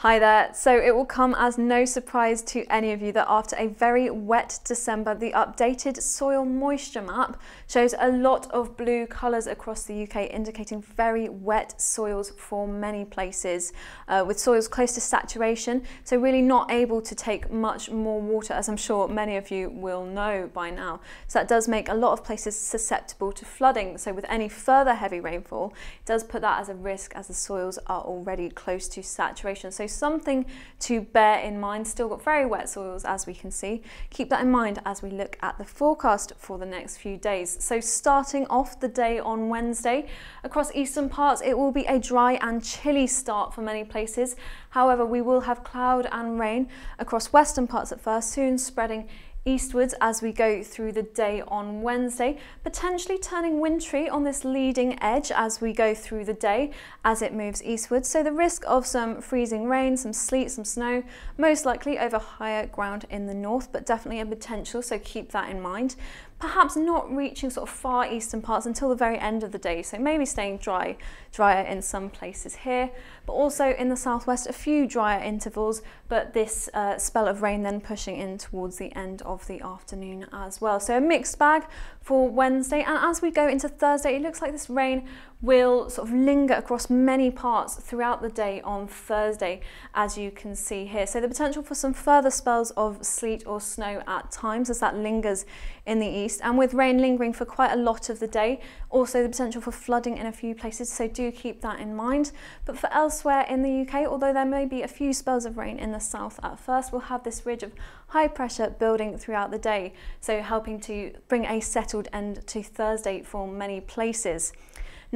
Hi there. So it will come as no surprise to any of you that after a very wet December, the updated soil moisture map shows a lot of blue colours across the UK, indicating very wet soils for many places, uh, with soils close to saturation, so really not able to take much more water, as I'm sure many of you will know by now. So that does make a lot of places susceptible to flooding. So with any further heavy rainfall, it does put that as a risk as the soils are already close to saturation. So something to bear in mind. Still got very wet soils as we can see. Keep that in mind as we look at the forecast for the next few days. So starting off the day on Wednesday, across eastern parts it will be a dry and chilly start for many places. However, we will have cloud and rain across western parts at first, soon spreading eastwards as we go through the day on Wednesday, potentially turning wintry on this leading edge as we go through the day as it moves eastwards. So the risk of some freezing rain, some sleet, some snow, most likely over higher ground in the north, but definitely a potential, so keep that in mind perhaps not reaching sort of far eastern parts until the very end of the day. So maybe staying dry, drier in some places here, but also in the southwest, a few drier intervals, but this uh, spell of rain then pushing in towards the end of the afternoon as well. So a mixed bag for Wednesday. And as we go into Thursday, it looks like this rain will sort of linger across many parts throughout the day on Thursday, as you can see here. So the potential for some further spells of sleet or snow at times as that lingers in the east. And with rain lingering for quite a lot of the day, also the potential for flooding in a few places. So do keep that in mind. But for elsewhere in the UK, although there may be a few spells of rain in the south at first, we'll have this ridge of high pressure building throughout the day. So helping to bring a settled end to Thursday for many places.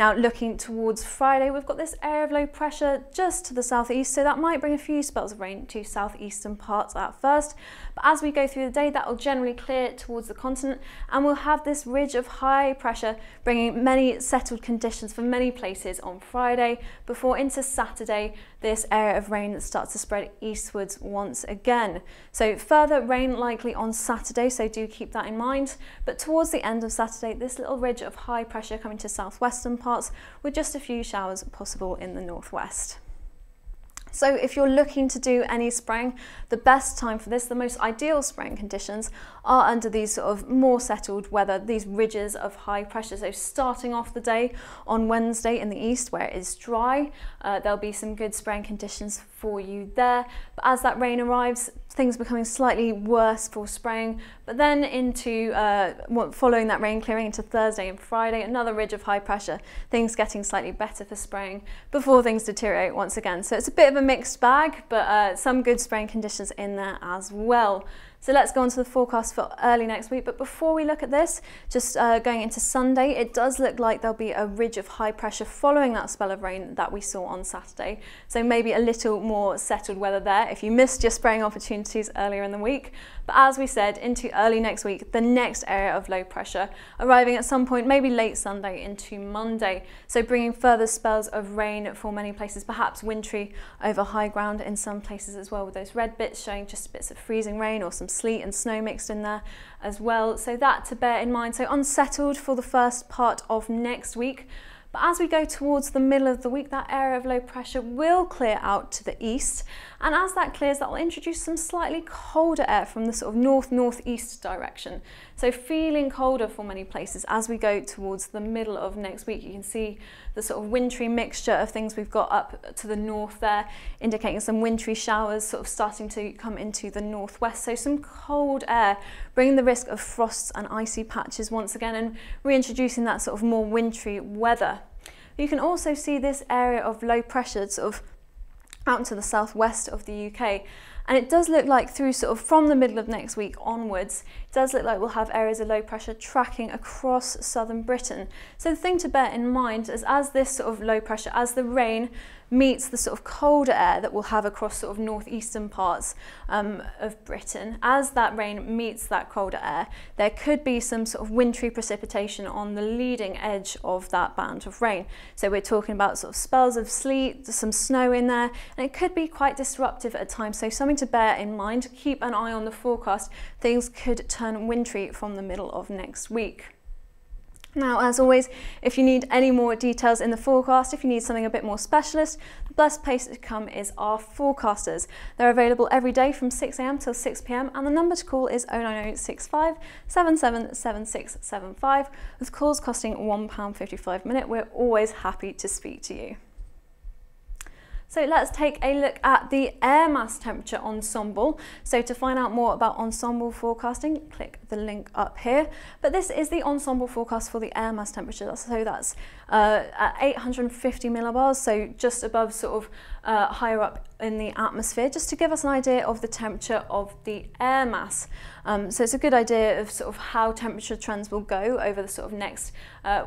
Now looking towards Friday, we've got this area of low pressure just to the southeast, so that might bring a few spells of rain to southeastern parts at first. But as we go through the day, that will generally clear towards the continent, and we'll have this ridge of high pressure bringing many settled conditions for many places on Friday, before into Saturday, this area of rain starts to spread eastwards once again. So further rain likely on Saturday, so do keep that in mind. But towards the end of Saturday, this little ridge of high pressure coming to southwestern parts with just a few showers possible in the northwest. So if you're looking to do any spraying, the best time for this, the most ideal spraying conditions are under these sort of more settled weather, these ridges of high pressure. So starting off the day on Wednesday in the east where it is dry, uh, there'll be some good spraying conditions for you there. But as that rain arrives, things becoming slightly worse for spraying. But then into uh, following that rain clearing into Thursday and Friday, another ridge of high pressure, things getting slightly better for spraying before things deteriorate once again. So it's a bit a mixed bag, but uh, some good spraying conditions in there as well. So let's go on to the forecast for early next week. But before we look at this, just uh, going into Sunday, it does look like there'll be a ridge of high pressure following that spell of rain that we saw on Saturday. So maybe a little more settled weather there if you missed your spraying opportunities earlier in the week. But as we said, into early next week, the next area of low pressure arriving at some point, maybe late Sunday into Monday. So bringing further spells of rain for many places, perhaps wintry over high ground in some places as well, with those red bits showing just bits of freezing rain or some sleet and snow mixed in there as well. So that to bear in mind. So unsettled for the first part of next week. But as we go towards the middle of the week, that area of low pressure will clear out to the east. And as that clears, that will introduce some slightly colder air from the sort of north-northeast direction. So feeling colder for many places as we go towards the middle of next week. You can see the sort of wintry mixture of things we've got up to the north there, indicating some wintry showers sort of starting to come into the northwest. So some cold air, bringing the risk of frosts and icy patches once again and reintroducing that sort of more wintry weather. You can also see this area of low pressure sort of out to the southwest of the UK. And it does look like through sort of from the middle of next week onwards, it does look like we'll have areas of low pressure tracking across southern Britain. So the thing to bear in mind is as this sort of low pressure, as the rain meets the sort of colder air that we'll have across sort of northeastern parts um, of Britain. As that rain meets that colder air, there could be some sort of wintry precipitation on the leading edge of that band of rain. So we're talking about sort of spells of sleet, some snow in there, and it could be quite disruptive at times. So something to bear in mind, keep an eye on the forecast. Things could turn wintry from the middle of next week. Now, as always, if you need any more details in the forecast, if you need something a bit more specialist, the best place to come is our forecasters. They're available every day from 6am till 6pm and the number to call is 09065 777675 with calls costing £1.55 a minute. We're always happy to speak to you. So let's take a look at the air mass temperature ensemble. So to find out more about ensemble forecasting, click the link up here. But this is the ensemble forecast for the air mass temperature. So that's uh, at 850 millibars, so just above sort of uh, higher up in the atmosphere, just to give us an idea of the temperature of the air mass. Um, so it's a good idea of sort of how temperature trends will go over the sort of next uh,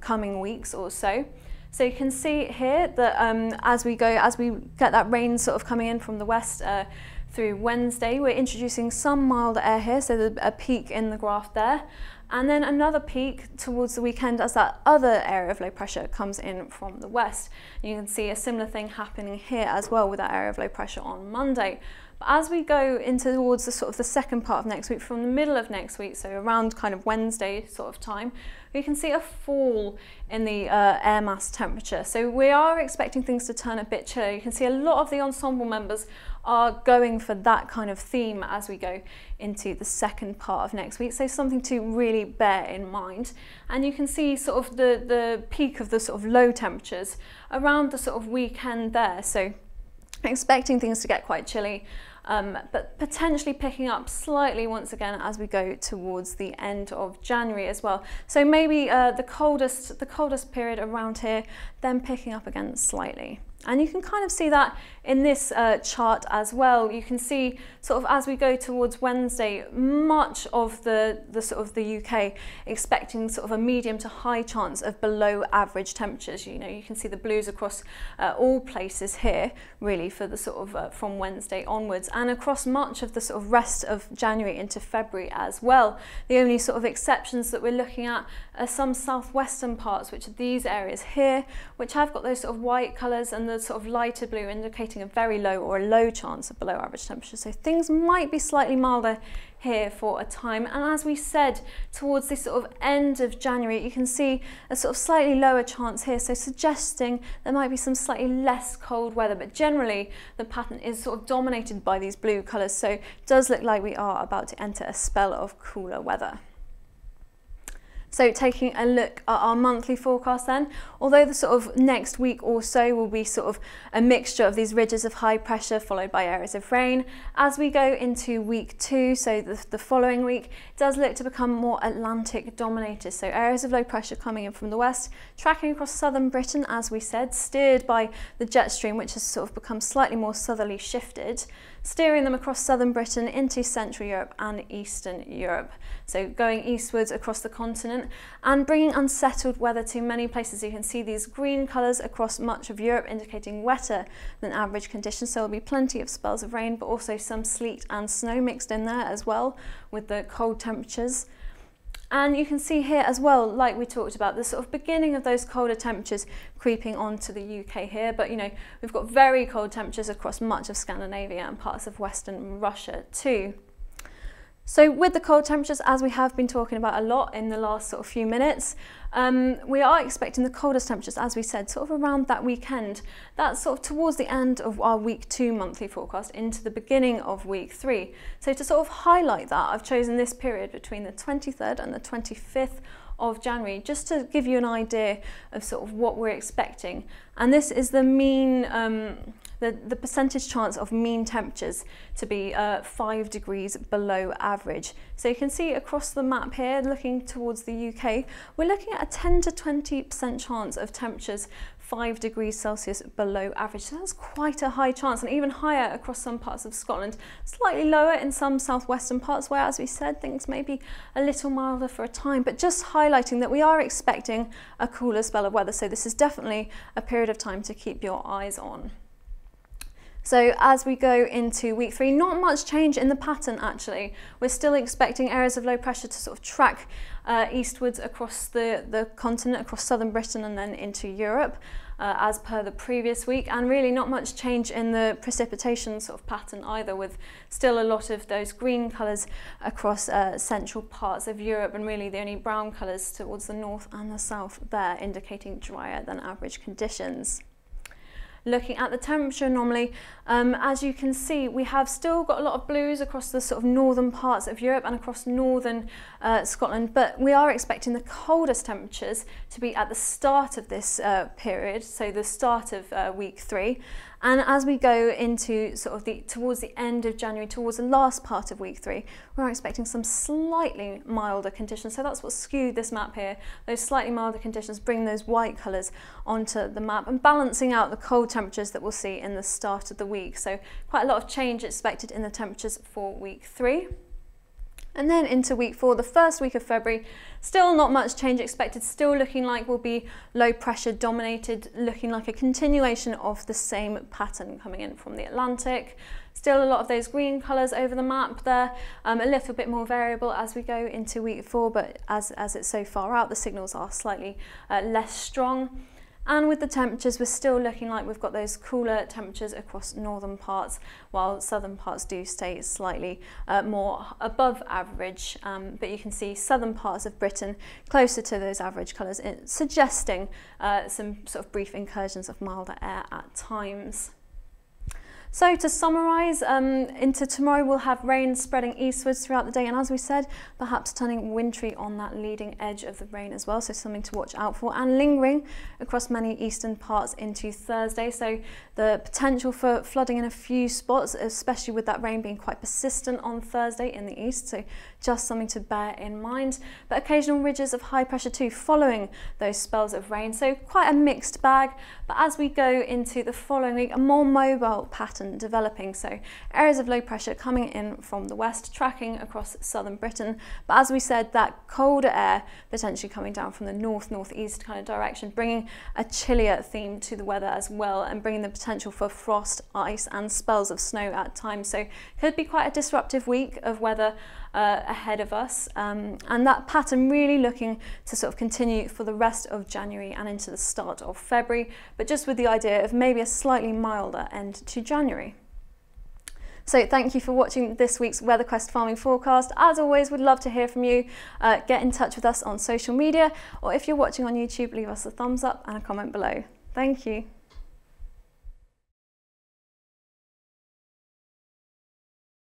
coming weeks or so. So you can see here that um, as we go, as we get that rain sort of coming in from the west uh, through Wednesday, we're introducing some mild air here, so there's a peak in the graph there. And then another peak towards the weekend as that other area of low pressure comes in from the west. You can see a similar thing happening here as well with that area of low pressure on Monday. But as we go into towards the sort of the second part of next week, from the middle of next week, so around kind of Wednesday sort of time, we can see a fall in the uh, air mass temperature. So we are expecting things to turn a bit chilly. You can see a lot of the ensemble members are going for that kind of theme as we go into the second part of next week. So something to really bear in mind. And you can see sort of the, the peak of the sort of low temperatures around the sort of weekend there. So expecting things to get quite chilly um, but potentially picking up slightly once again as we go towards the end of January as well. So maybe uh, the coldest, the coldest period around here, then picking up again slightly. And you can kind of see that in this uh, chart as well. You can see sort of as we go towards Wednesday, much of the, the sort of the UK expecting sort of a medium to high chance of below average temperatures. You know, you can see the blues across uh, all places here, really for the sort of uh, from Wednesday onwards and across much of the sort of rest of January into February as well. The only sort of exceptions that we're looking at are some southwestern parts, which are these areas here, which have got those sort of white colours and the sort of lighter blue indicating a very low or a low chance of below average temperature. So things might be slightly milder here for a time. And as we said, towards the sort of end of January, you can see a sort of slightly lower chance here. So suggesting there might be some slightly less cold weather, but generally the pattern is sort of dominated by these blue colours. So does look like we are about to enter a spell of cooler weather. So taking a look at our monthly forecast then, although the sort of next week or so will be sort of a mixture of these ridges of high pressure followed by areas of rain, as we go into week two, so the, the following week, does look to become more Atlantic dominated. So areas of low pressure coming in from the west, tracking across southern Britain, as we said, steered by the jet stream, which has sort of become slightly more southerly shifted steering them across southern Britain into Central Europe and Eastern Europe. So going eastwards across the continent and bringing unsettled weather to many places. You can see these green colours across much of Europe indicating wetter than average conditions. So there'll be plenty of spells of rain but also some sleet and snow mixed in there as well with the cold temperatures. And you can see here as well, like we talked about, the sort of beginning of those colder temperatures creeping onto the UK here. But, you know, we've got very cold temperatures across much of Scandinavia and parts of Western Russia too. So with the cold temperatures, as we have been talking about a lot in the last sort of few minutes, um, we are expecting the coldest temperatures, as we said, sort of around that weekend. That's sort of towards the end of our week two monthly forecast into the beginning of week three. So to sort of highlight that, I've chosen this period between the 23rd and the 25th of January, just to give you an idea of sort of what we're expecting. And this is the mean um, the, the percentage chance of mean temperatures to be uh, 5 degrees below average. So you can see across the map here, looking towards the UK, we're looking at a 10 to 20% chance of temperatures 5 degrees Celsius below average. So that's quite a high chance and even higher across some parts of Scotland. Slightly lower in some southwestern parts where, as we said, things may be a little milder for a time, but just highlighting that we are expecting a cooler spell of weather. So this is definitely a period of time to keep your eyes on. So as we go into week three, not much change in the pattern actually. We're still expecting areas of low pressure to sort of track uh, eastwards across the, the continent, across southern Britain and then into Europe. Uh, as per the previous week and really not much change in the precipitation sort of pattern either with still a lot of those green colours across uh, central parts of Europe and really the only brown colours towards the north and the south there indicating drier than average conditions looking at the temperature anomaly, um, as you can see, we have still got a lot of blues across the sort of northern parts of Europe and across northern uh, Scotland, but we are expecting the coldest temperatures to be at the start of this uh, period, so the start of uh, week three, and as we go into sort of the towards the end of January, towards the last part of week three, we're expecting some slightly milder conditions. So that's what skewed this map here. Those slightly milder conditions bring those white colours onto the map and balancing out the cold temperatures that we'll see in the start of the week. So quite a lot of change expected in the temperatures for week three. And then into week four, the first week of February, still not much change expected, still looking like we'll be low pressure dominated, looking like a continuation of the same pattern coming in from the Atlantic. Still a lot of those green colours over the map there, um, a little bit more variable as we go into week four, but as, as it's so far out, the signals are slightly uh, less strong. And with the temperatures, we're still looking like we've got those cooler temperatures across northern parts, while southern parts do stay slightly uh, more above average. Um, but you can see southern parts of Britain closer to those average colours, suggesting uh, some sort of brief incursions of milder air at times. So to summarise, um, into tomorrow we'll have rain spreading eastwards throughout the day and as we said, perhaps turning wintry on that leading edge of the rain as well, so something to watch out for and lingering across many eastern parts into Thursday. So the potential for flooding in a few spots, especially with that rain being quite persistent on Thursday in the east, so just something to bear in mind. But occasional ridges of high pressure too following those spells of rain, so quite a mixed bag. But as we go into the following week, a more mobile pattern developing. So areas of low pressure coming in from the west, tracking across southern Britain. But as we said, that colder air potentially coming down from the north, northeast kind of direction, bringing a chillier theme to the weather as well and bringing the potential for frost, ice and spells of snow at times. So could be quite a disruptive week of weather uh, ahead of us. Um, and that pattern really looking to sort of continue for the rest of January and into the start of February, but just with the idea of maybe a slightly milder end to January. So thank you for watching this week's WeatherQuest farming forecast. As always, we'd love to hear from you. Uh, get in touch with us on social media, or if you're watching on YouTube, leave us a thumbs up and a comment below. Thank you.